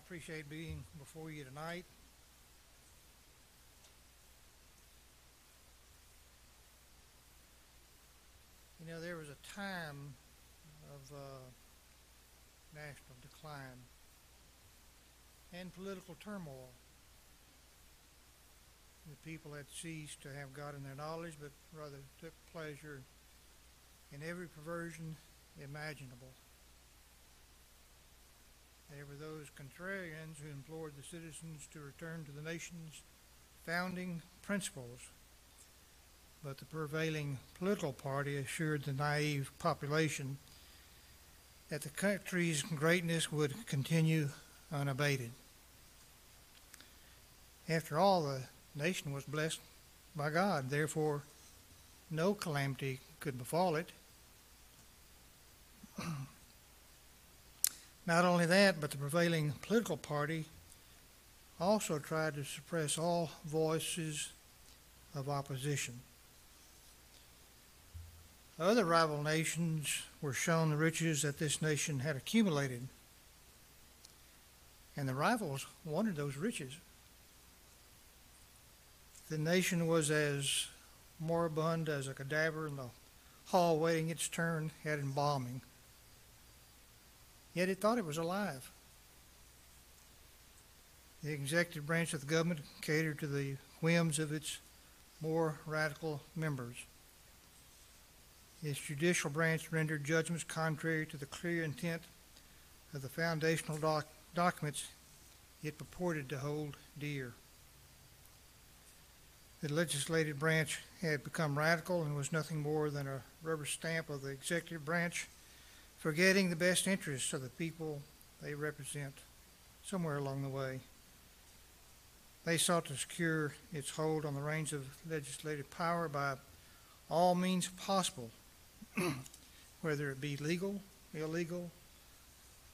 appreciate being before you tonight. You know, there was a time of uh, national decline and political turmoil. The people had ceased to have God in their knowledge, but rather took pleasure in every perversion imaginable. There were those contrarians who implored the citizens to return to the nation's founding principles. But the prevailing political party assured the naive population that the country's greatness would continue unabated. After all, the nation was blessed by God, therefore, no calamity could befall it. Not only that, but the prevailing political party also tried to suppress all voices of opposition. Other rival nations were shown the riches that this nation had accumulated, and the rivals wanted those riches. The nation was as moribund as a cadaver in the hall waiting its turn at embalming yet it thought it was alive. The executive branch of the government catered to the whims of its more radical members. Its judicial branch rendered judgments contrary to the clear intent of the foundational doc- documents it purported to hold dear. The legislative branch had become radical and was nothing more than a rubber stamp of the executive branch forgetting the best interests of the people they represent somewhere along the way. They sought to secure its hold on the reins of legislative power by all means possible, whether it be legal, illegal,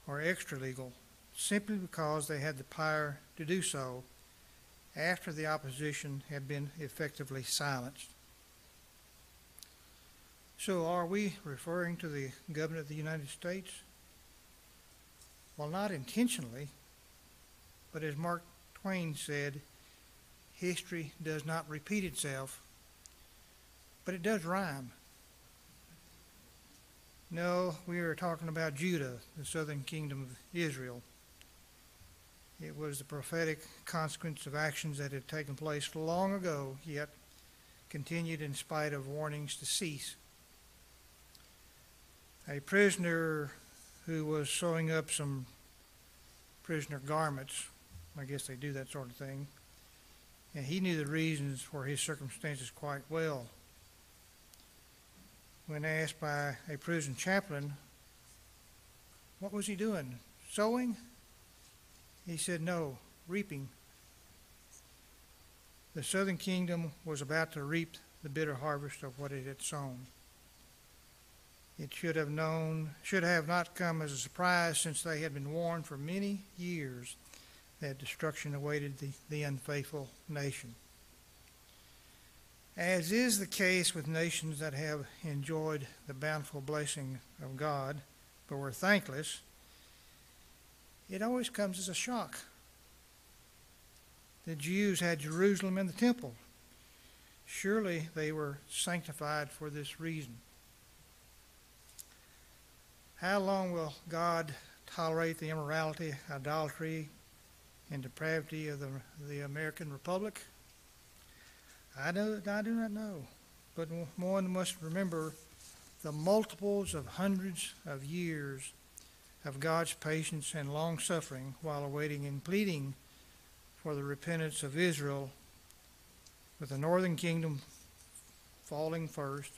or extra legal, simply because they had the power to do so after the opposition had been effectively silenced. So are we referring to the government of the United States? Well, not intentionally, but as Mark Twain said, history does not repeat itself, but it does rhyme. No, we are talking about Judah, the southern kingdom of Israel. It was the prophetic consequence of actions that had taken place long ago, yet continued in spite of warnings to cease a prisoner who was sewing up some prisoner garments. I guess they do that sort of thing. And he knew the reasons for his circumstances quite well. When asked by a prison chaplain, what was he doing? Sewing? He said, no, reaping. The southern kingdom was about to reap the bitter harvest of what it had sown. It should have known, should have not come as a surprise since they had been warned for many years that destruction awaited the, the unfaithful nation. As is the case with nations that have enjoyed the bountiful blessing of God but were thankless, it always comes as a shock. The Jews had Jerusalem and the temple. Surely they were sanctified for this reason. How long will God tolerate the immorality, idolatry, and depravity of the, the American Republic? I, know, I do not know. But one must remember the multiples of hundreds of years of God's patience and long suffering while awaiting and pleading for the repentance of Israel, with the northern kingdom falling first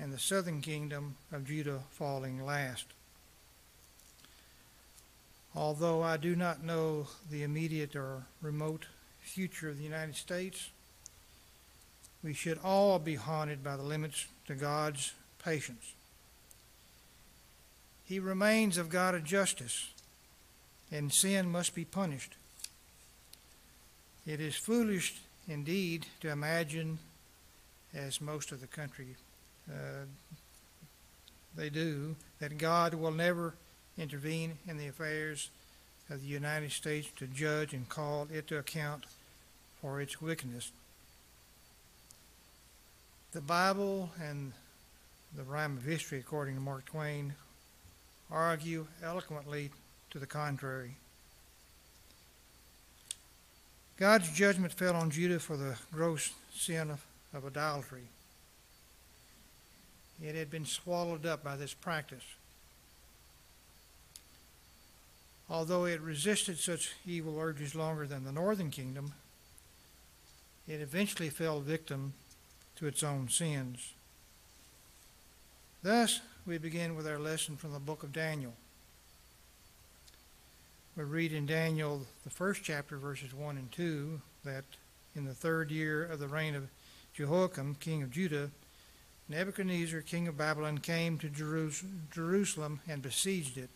and the southern kingdom of Judah falling last. Although I do not know the immediate or remote future of the United States, we should all be haunted by the limits to God's patience. He remains of God of justice, and sin must be punished. It is foolish indeed to imagine, as most of the country uh, they do, that God will never intervene in the affairs of the United States to judge and call it to account for its wickedness. The Bible and the rhyme of history, according to Mark Twain, argue eloquently to the contrary. God's judgment fell on Judah for the gross sin of, of idolatry. It had been swallowed up by this practice. Although it resisted such evil urges longer than the northern kingdom, it eventually fell victim to its own sins. Thus, we begin with our lesson from the book of Daniel. We read in Daniel, the first chapter, verses 1 and 2, that in the third year of the reign of Jehoiakim, king of Judah, Nebuchadnezzar, king of Babylon, came to Jerusalem and besieged it.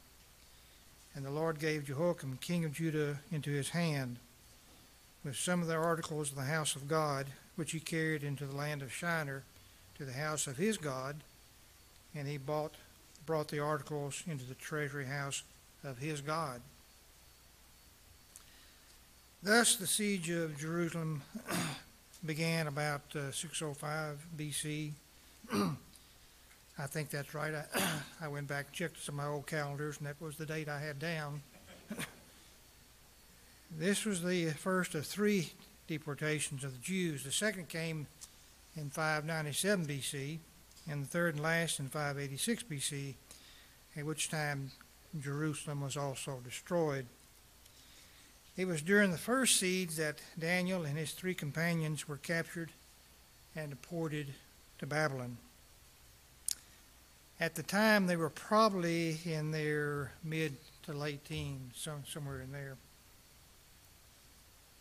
And the Lord gave Jehoiakim, king of Judah, into his hand, with some of the articles of the house of God, which he carried into the land of Shinar, to the house of his God, and he bought, brought the articles into the treasury house of his God. Thus, the siege of Jerusalem began about uh, 605 BC. I think that's right. I, I went back and checked some of my old calendars, and that was the date I had down. this was the first of three deportations of the Jews. The second came in 597 BC, and the third and last in 586 BC, at which time Jerusalem was also destroyed. It was during the first siege that Daniel and his three companions were captured and deported to Babylon. At the time, they were probably in their mid to late teens, some, somewhere in there.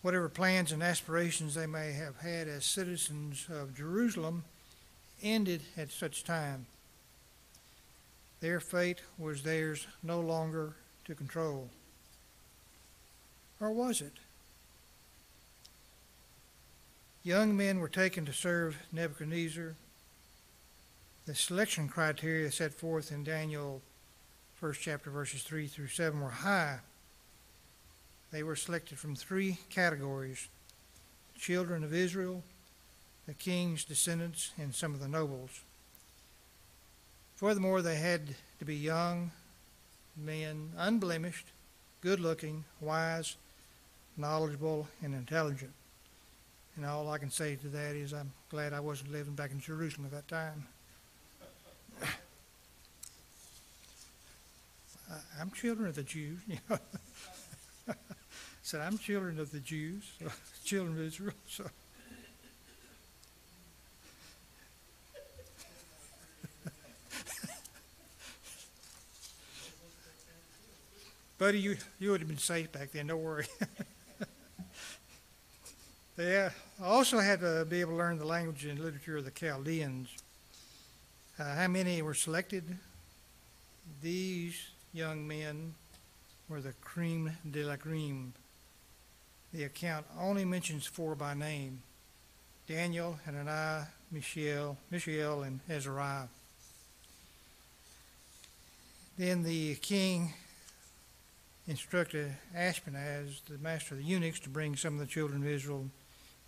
Whatever plans and aspirations they may have had as citizens of Jerusalem ended at such time. Their fate was theirs no longer to control. Or was it? Young men were taken to serve Nebuchadnezzar. The selection criteria set forth in Daniel, first chapter, verses 3 through 7, were high. They were selected from three categories children of Israel, the king's descendants, and some of the nobles. Furthermore, they had to be young men, unblemished, good looking, wise, knowledgeable, and intelligent. And all I can say to that is I'm glad I wasn't living back in Jerusalem at that time. I'm children of the Jews. said I'm children of the Jews, children of Israel. So. Buddy, you, you would have been safe back then, don't worry. They also had to be able to learn the language and literature of the Chaldeans. Uh, how many were selected? These young men were the creme de la creme. The account only mentions four by name Daniel, Hananiah, Mishael, Mishael, and Azariah. Then the king instructed Ashpenaz, the master of the eunuchs, to bring some of the children of Israel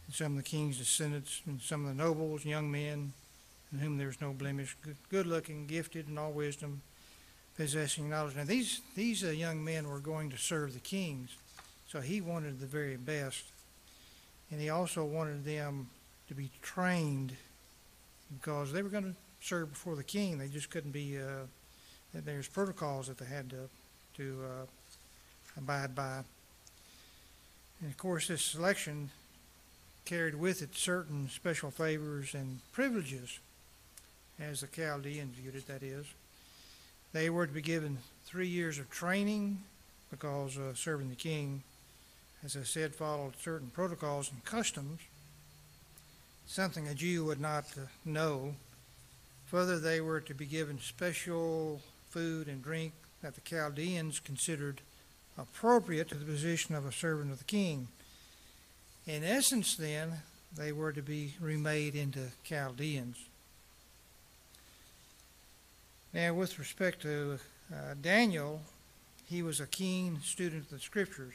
and some of the king's descendants, and some of the nobles, young men, in whom there was no blemish, good looking, gifted in all wisdom, possessing knowledge. Now, these, these uh, young men were going to serve the kings, so he wanted the very best. And he also wanted them to be trained because they were going to serve before the king. They just couldn't be, uh, there's protocols that they had to, to uh, abide by. And of course, this selection carried with it certain special favors and privileges, as the Chaldeans viewed it, that is. They were to be given three years of training because uh, serving the king, as I said, followed certain protocols and customs, something a Jew would not uh, know. Further, they were to be given special food and drink that the Chaldeans considered appropriate to the position of a servant of the king. In essence, then, they were to be remade into Chaldeans. Now, with respect to uh, Daniel, he was a keen student of the scriptures.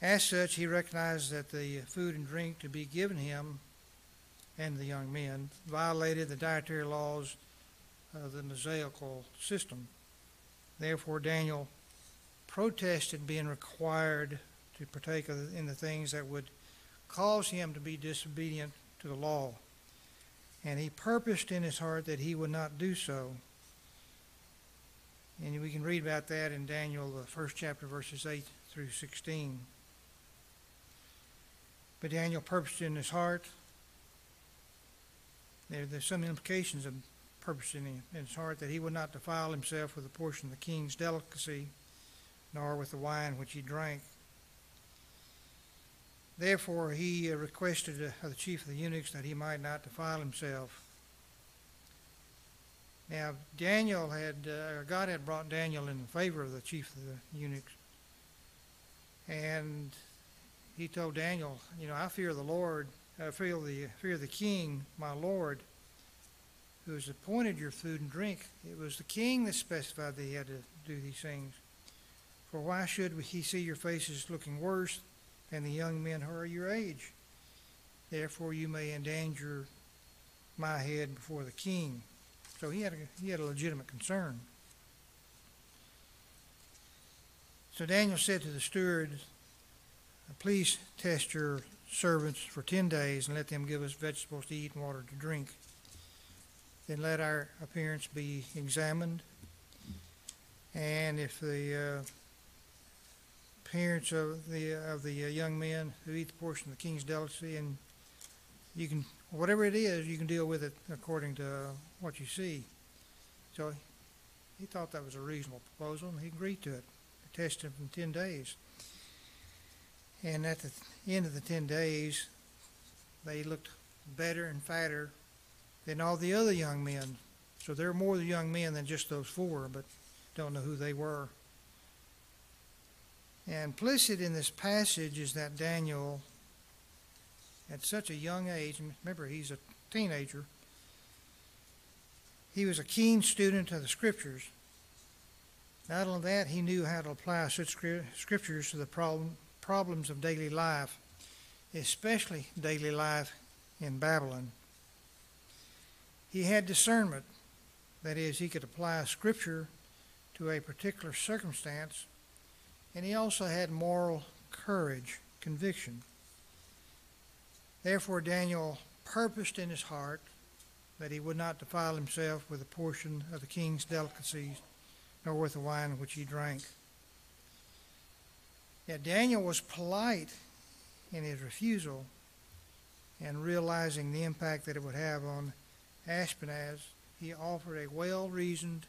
As such, he recognized that the food and drink to be given him and the young men violated the dietary laws of the Mosaical system. Therefore, Daniel protested being required to partake in the things that would cause him to be disobedient to the law. And he purposed in his heart that he would not do so. And we can read about that in Daniel, the first chapter, verses 8 through 16. But Daniel purposed in his heart. There, there's some implications of purpose in his heart that he would not defile himself with a portion of the king's delicacy, nor with the wine which he drank. Therefore, he uh, requested of the chief of the eunuchs that he might not defile himself. Now, Daniel had, uh, God had brought Daniel in favor of the chief of the eunuchs. And he told Daniel, you know, I fear the Lord, I fear the, fear the king, my Lord, who has appointed your food and drink. It was the king that specified that he had to do these things. For why should he see your faces looking worse than the young men who are your age? Therefore you may endanger my head before the king. So he had a, he had a legitimate concern. So Daniel said to the steward, Please test your servants for ten days and let them give us vegetables to eat and water to drink. Then let our appearance be examined. And if the uh, appearance of the of the uh, young men who eat the portion of the king's delicacy, and you can whatever it is, you can deal with it according to what you see. So he thought that was a reasonable proposal, and he agreed to it. Tested him in ten days. And at the end of the ten days, they looked better and fatter than all the other young men. So there are more young men than just those four, but don't know who they were. And implicit in this passage is that Daniel, at such a young age, remember he's a teenager, he was a keen student of the scriptures. Not only that, he knew how to apply such scriptures to the problem, problems of daily life, especially daily life in Babylon. He had discernment, that is, he could apply Scripture to a particular circumstance, and he also had moral courage, conviction. Therefore, Daniel purposed in his heart that he would not defile himself with a portion of the king's delicacies, nor with the wine which he drank. Yet Daniel was polite in his refusal and realizing the impact that it would have on Ashpenaz, he offered a well reasoned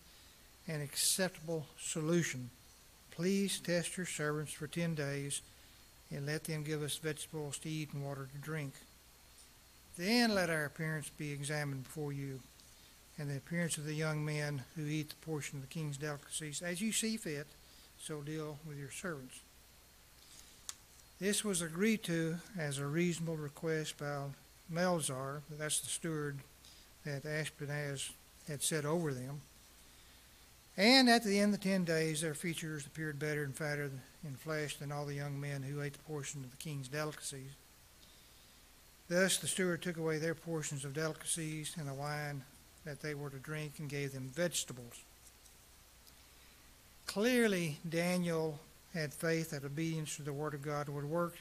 and acceptable solution. Please test your servants for ten days and let them give us vegetables to eat and water to drink. Then let our appearance be examined before you, and the appearance of the young men who eat the portion of the king's delicacies, as you see fit, so deal with your servants. This was agreed to as a reasonable request by Melzar, that's the steward that Ashpenaz had set over them. And at the end of the ten days, their features appeared better and fatter in flesh than all the young men who ate the portion of the king's delicacies. Thus the steward took away their portions of delicacies and the wine that they were to drink and gave them vegetables. Clearly, Daniel had faith that obedience to the Word of God would work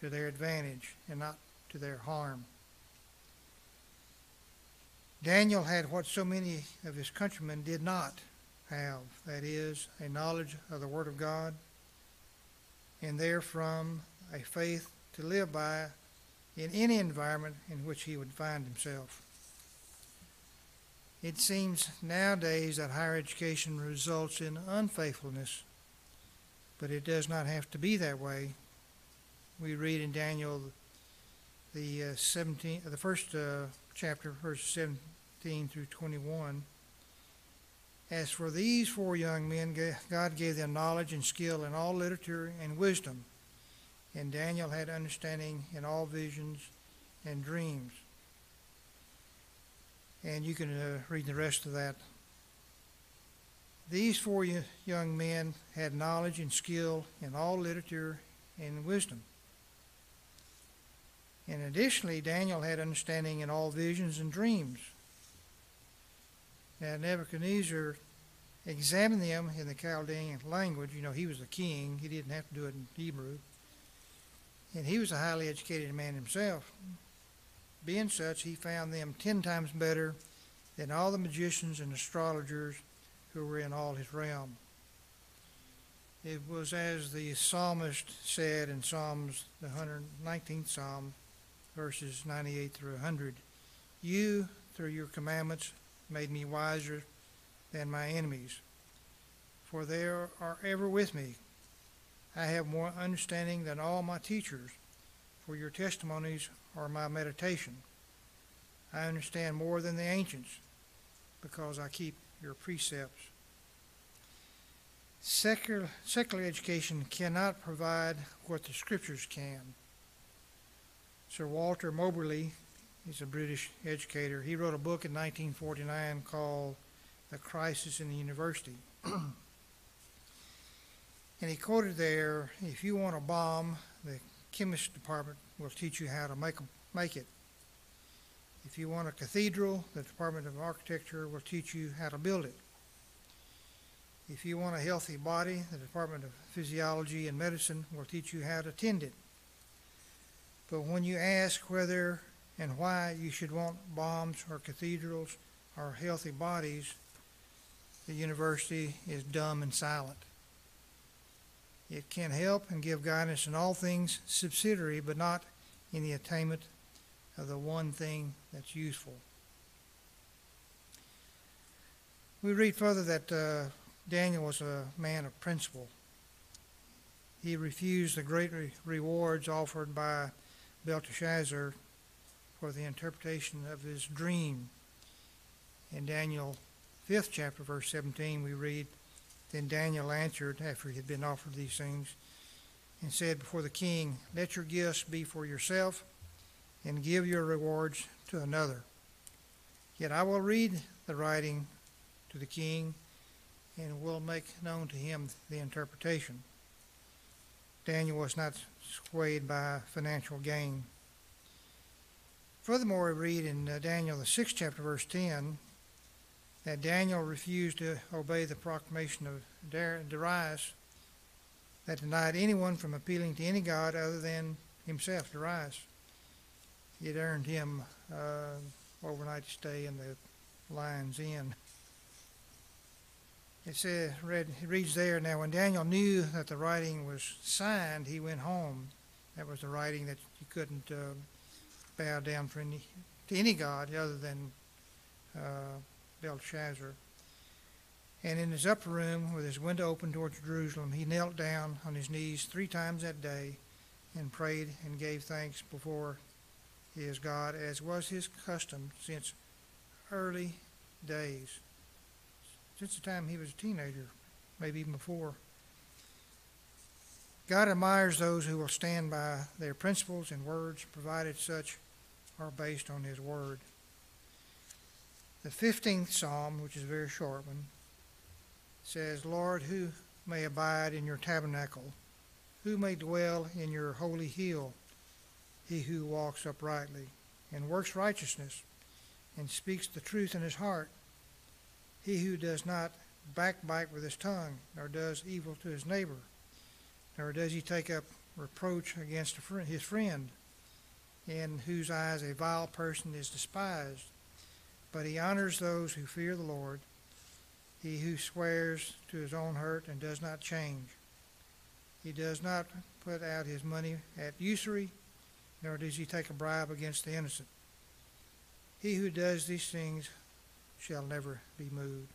to their advantage and not to their harm. Daniel had what so many of his countrymen did not have that is, a knowledge of the Word of God, and therefrom a faith to live by in any environment in which he would find himself. It seems nowadays that higher education results in unfaithfulness, but it does not have to be that way. We read in Daniel the uh, 17, the first uh, chapter, verses 17 through 21. As for these four young men, God gave them knowledge and skill in all literature and wisdom. And Daniel had understanding in all visions and dreams. And you can uh, read the rest of that These four young men had knowledge and skill in all literature and wisdom. And additionally, Daniel had understanding in all visions and dreams. Now, Nebuchadnezzar examined them in the Chaldean language. You know, he was a king, he didn't have to do it in Hebrew. And he was a highly educated man himself. Being such, he found them ten times better than all the magicians and astrologers who were in all his realm. It was as the psalmist said in Psalms, the 119th Psalm, verses 98 through 100 You, through your commandments, made me wiser than my enemies, for they are ever with me. I have more understanding than all my teachers, for your testimonies are my meditation. I understand more than the ancients, because I keep your precepts. Secular, secular education cannot provide what the scriptures can. Sir Walter Moberly, he's a British educator, he wrote a book in 1949 called The Crisis in the University. and he quoted there if you want a bomb, the chemist department will teach you how to make, make it. If you want a cathedral, the Department of Architecture will teach you how to build it. If you want a healthy body, the Department of Physiology and Medicine will teach you how to tend it. But when you ask whether and why you should want bombs or cathedrals or healthy bodies, the university is dumb and silent. It can help and give guidance in all things subsidiary, but not in the attainment of the one thing that's useful. We read further that uh, Daniel was a man of principle. He refused the great re- rewards offered by Belteshazzar for the interpretation of his dream. In Daniel 5th chapter, verse 17, we read, Then Daniel answered, after he had been offered these things, and said before the king, Let your gifts be for yourself, and give your rewards to another. Yet I will read the writing to the king, and will make known to him the interpretation. Daniel was not swayed by financial gain. Furthermore, we read in uh, Daniel, the sixth chapter, verse 10, that Daniel refused to obey the proclamation of Darius that denied anyone from appealing to any god other than himself, Darius. It earned him uh, overnight to stay in the lion's inn. It says, read, it reads there, now when Daniel knew that the writing was signed, he went home. That was the writing that you couldn't uh, bow down for any, to any god other than uh, Belteshazzar. And in his upper room, with his window open towards Jerusalem, he knelt down on his knees three times that day and prayed and gave thanks before his God, as was his custom since early days since the time he was a teenager, maybe even before. God admires those who will stand by their principles and words, provided such are based on His Word. The 15th Psalm, which is a very short one, says, Lord, who may abide in your tabernacle? Who may dwell in your holy hill? He who walks uprightly and works righteousness and speaks the truth in his heart he who does not backbite with his tongue, nor does evil to his neighbor, nor does he take up reproach against his friend, in whose eyes a vile person is despised, but he honors those who fear the Lord, he who swears to his own hurt and does not change. He does not put out his money at usury, nor does he take a bribe against the innocent. He who does these things shall never be moved.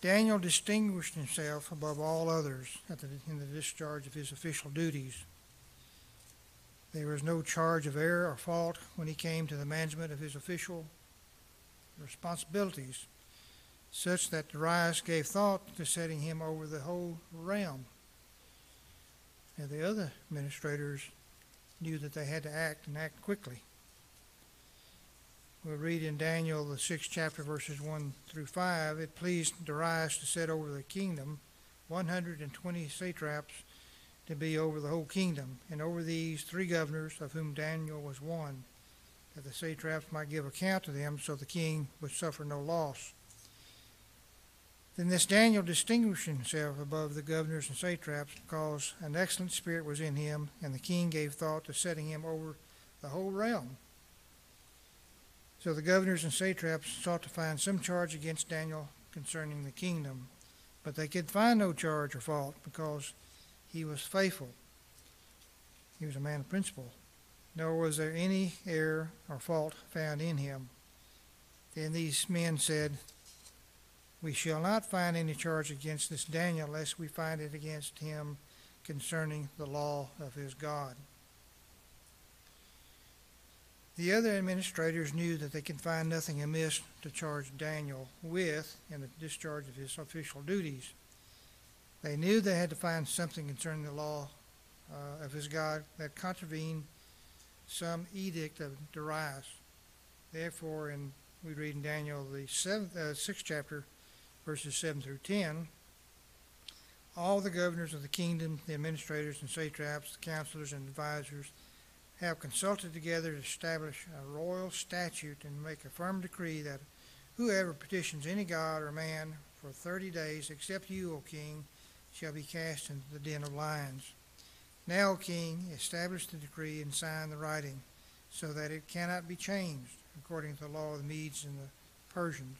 Daniel distinguished himself above all others the, in the discharge of his official duties. There was no charge of error or fault when he came to the management of his official responsibilities, such that Darius gave thought to setting him over the whole realm. And the other administrators knew that they had to act and act quickly. We'll read in Daniel, the sixth chapter, verses one through five. It pleased Darius to set over the kingdom one hundred and twenty satraps to be over the whole kingdom, and over these three governors, of whom Daniel was one, that the satraps might give account to them, so the king would suffer no loss. Then this Daniel distinguished himself above the governors and satraps, because an excellent spirit was in him, and the king gave thought to setting him over the whole realm. So the governors and satraps sought to find some charge against Daniel concerning the kingdom, but they could find no charge or fault because he was faithful. He was a man of principle, nor was there any error or fault found in him. Then these men said, We shall not find any charge against this Daniel, lest we find it against him concerning the law of his God. The other administrators knew that they could find nothing amiss to charge Daniel with in the discharge of his official duties. They knew they had to find something concerning the law uh, of his God that contravened some edict of Darius. Therefore, in we read in Daniel the seventh, uh, sixth chapter, verses seven through ten, all the governors of the kingdom, the administrators and satraps, the counselors and advisors, have consulted together to establish a royal statute and make a firm decree that whoever petitions any god or man for thirty days, except you, O king, shall be cast into the den of lions. Now, king, establish the decree and sign the writing, so that it cannot be changed, according to the law of the Medes and the Persians,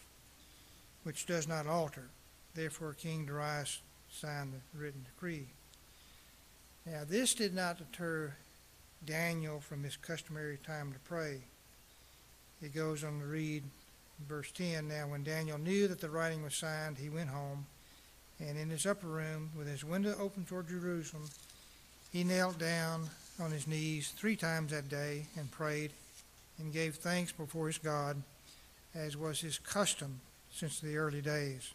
which does not alter. Therefore, King Darius signed the written decree. Now, this did not deter Daniel from his customary time to pray. It goes on to read verse 10 Now, when Daniel knew that the writing was signed, he went home, and in his upper room, with his window open toward Jerusalem, he knelt down on his knees three times that day and prayed and gave thanks before his God, as was his custom since the early days.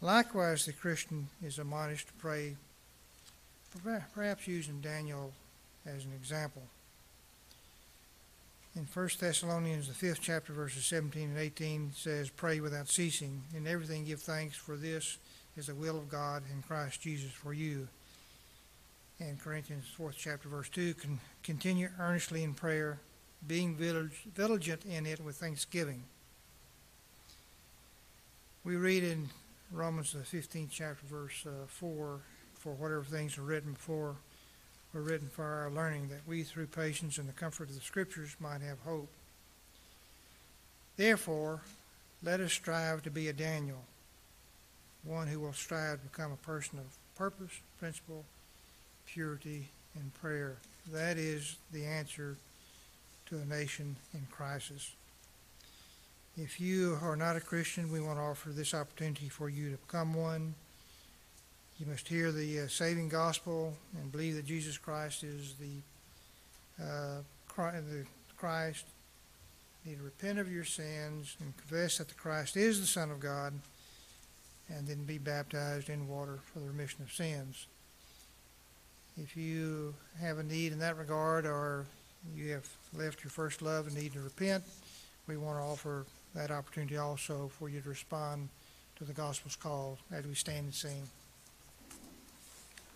Likewise, the Christian is admonished to pray, perhaps using Daniel as an example. In 1 Thessalonians, the fifth chapter, verses 17 and 18, says, Pray without ceasing. In everything give thanks, for this is the will of God in Christ Jesus for you. And Corinthians, fourth chapter, verse 2, can continue earnestly in prayer, being vigilant in it with thanksgiving. We read in Romans, the 15th chapter, verse uh, 4, for whatever things are written before were written for our learning, that we, through patience and the comfort of the Scriptures, might have hope. Therefore, let us strive to be a Daniel, one who will strive to become a person of purpose, principle, purity, and prayer. That is the answer to a nation in crisis. If you are not a Christian, we want to offer this opportunity for you to become one you must hear the uh, saving gospel and believe that Jesus Christ is the, uh, the Christ. You need to repent of your sins and confess that the Christ is the Son of God, and then be baptized in water for the remission of sins. If you have a need in that regard, or you have left your first love and need to repent, we want to offer that opportunity also for you to respond to the gospel's call as we stand and sing.